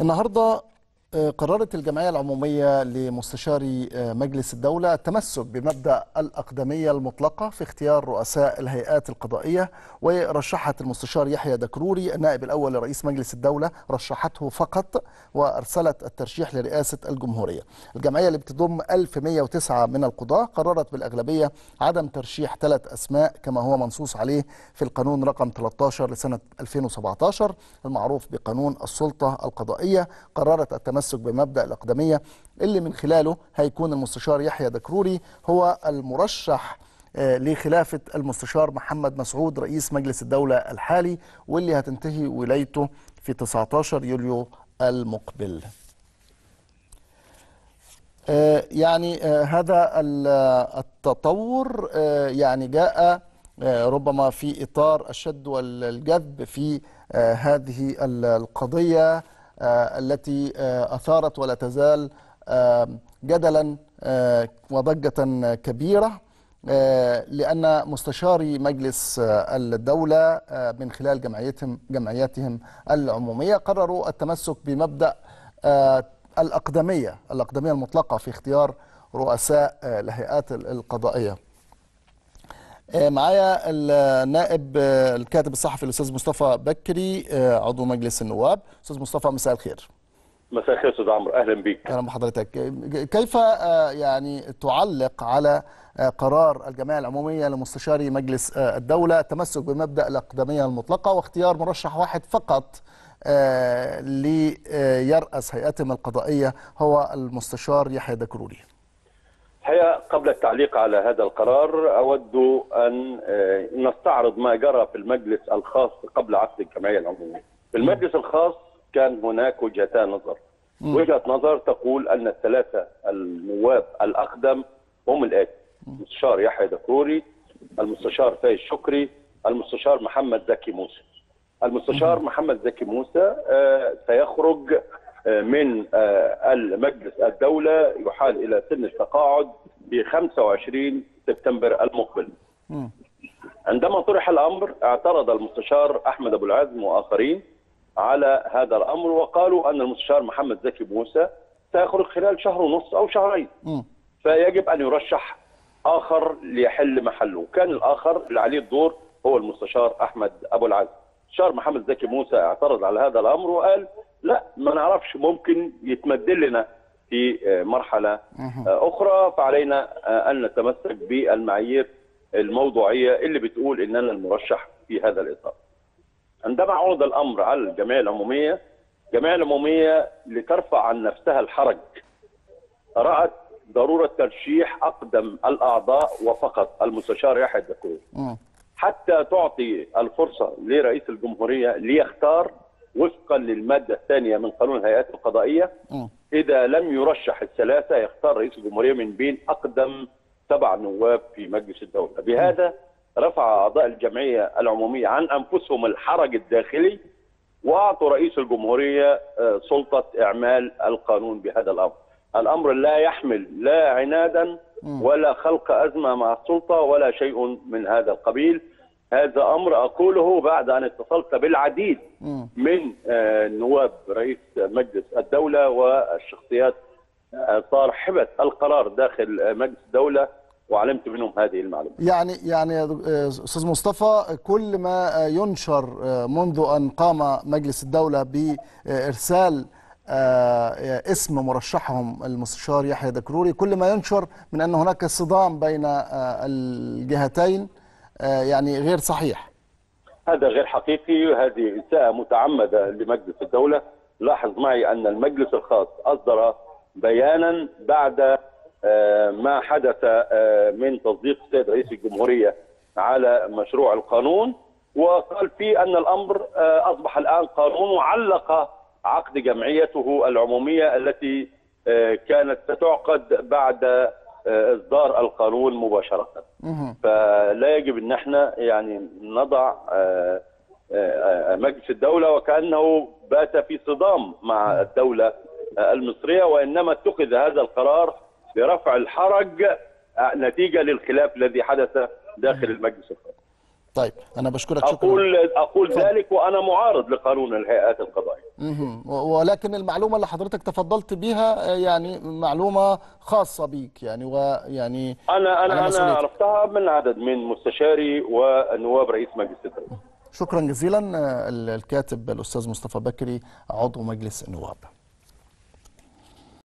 النهارده قررت الجمعية العمومية لمستشاري مجلس الدولة التمسك بمبدأ الأقدمية المطلقة في اختيار رؤساء الهيئات القضائية ورشحت المستشار يحيى دكروري النائب الأول لرئيس مجلس الدولة رشحته فقط وأرسلت الترشيح لرئاسة الجمهورية. الجمعية اللي بتضم 1109 من القضاة قررت بالأغلبية عدم ترشيح ثلاث أسماء كما هو منصوص عليه في القانون رقم 13 لسنة 2017 المعروف بقانون السلطة القضائية. قررت التمسك بمبدأ الأقدمية اللي من خلاله هيكون المستشار يحيى دكروري هو المرشح آه، لخلافة المستشار محمد مسعود رئيس مجلس الدولة الحالي واللي هتنتهي ولايته في 19 يوليو المقبل. آه، يعني آه، هذا ال- التطور يعني جاء ربما في إطار الشد والجذب في هذه ال- القضية. التي آه، أثارت ولا تزال آه، جدلا آه، وضجة كبيرة آه، لأن مستشاري مجلس آه، الدولة آه، من خلال جمعيتهم جمعياتهم العمومية قرروا التمسك بمبدأ آه، الأقدمية الأقدمية المطلقة في اختيار رؤساء آه، الهيئات ال- القضائية. آه، معايا النائب آه، الكاتب الصحفي الأستاذ مصطفى بكري آه، عضو مجلس النواب. أستاذ مصطفى مساء الخير. مساء الخير أستاذ عمرو. أهلا بك أهلا بحضرتك. كيف آه، يعني تعلق على آه، قرار الجمعية العمومية لمستشاري مجلس آه، الدولة التمسك بمبدأ الأقدمية المطلقة واختيار مرشح واحد فقط آه، ليرأس هيئتهم القضائية هو المستشار يحيى دكروري قبل التعليق على هذا القرار أود أن آه، نستعرض ما جرى في المجلس الخاص قبل عقد الجمعية العموميه. في المجلس الخاص كان هناك وجهتان نظر. وجهة نظر تقول أن الثلاثة النواب الأقدم هم الاتي المستشار يحيى دكروري، المستشار فايز شكري، المستشار محمد زكي موسى. المستشار محمد زكي موسى آه، سيخرج آه، من المجلس الدولة يحال إلى سن التقاعد في 25 سبتمبر المقبل. عندما طرح الأمر اعترض المستشار أحمد أبو العزم وآخرين على هذا الأمر وقالوا أن المستشار محمد زكي موسى سيخرج خلال شهر ونصف أو شهرين. فيجب أن يرشح آخر ليحل محله، كان الآخر اللي عليه الدور هو المستشار أحمد أبو العز. المستشار محمد زكي موسى اعترض على هذا الأمر وقال لا ما نعرفش ممكن يتمد لنا في آه، مرحلة آه، أخرى. فعلينا آه، أن نتمسك بالمعايير الموضوعية اللي بتقول إننا المرشح في هذا الإطار. عندما عرض الأمر على الجمعية العمومية، الجمعية العمومية لترفع عن نفسها الحرج رأت ضرورة ترشيح أقدم الأعضاء وفقط المستشار يحيى الدكروري مم. حتى تعطي الفرصة لرئيس الجمهورية ليختار وفقا للمادة الثانية من قانون الهيئات القضائية. إذا لم يرشح الثلاثة يختار رئيس الجمهورية من بين أقدم سبع نواب في مجلس الدولة بهذا رفع أعضاء الجمعية العمومية عن أنفسهم الحرج الداخلي وأعطوا رئيس الجمهورية آه، سلطة إعمال القانون بهذا الأمر. الأمر لا يحمل لا عنادا ولا خلق أزمة مع السلطة ولا شيء من هذا القبيل. هذا أمر أقوله بعد أن اتصلت بالعديد. من آه، نواب رئيس مجلس الدولة والشخصيات آه، صاحبه القرار داخل آه، مجلس الدولة وعلمت منهم هذه المعلومات. يعني يعني أستاذ مصطفى كل ما ينشر منذ أن قام مجلس الدولة بإرسال اسم مرشحهم المستشار يحيى دكروري كل ما ينشر من أن هناك صدام بين الجهتين يعني غير صحيح. هذا غير حقيقي هذه إساءة متعمدة لمجلس الدولة. لاحظ معي أن المجلس الخاص أصدر بيانا بعد آه، ما حدث آه، من تصديق السيد رئيس الجمهورية على مشروع القانون. وقال فيه أن الأمر آه، أصبح الآن قانون وعلق عقد جمعيته العمومية التي آه، كانت ستعقد بعد إصدار القانون مباشرة مهم. فلا يجب إن إحنا يعني نضع آه، آه، آه، مجلس الدولة وكأنه بات في صدام مع الدولة المصرية وإنما اتخذ هذا القرار لرفع الحرج نتيجة للخلاف الذي حدث داخل المجلس الخاص. طيب أنا بشكرك شكرا. أقول أقول ذلك وأنا معارض لقانون الهيئات القضائية. ولكن المعلومة اللي حضرتك تفضلت بيها آه، يعني معلومة خاصة بيك يعني ويعني أنا أنا أنا. عرفتها من عدد من مستشاري ونواب رئيس مجلس الدولة. شكرا جزيلا آه، ال- الكاتب الأستاذ مصطفى بكري عضو مجلس النواب.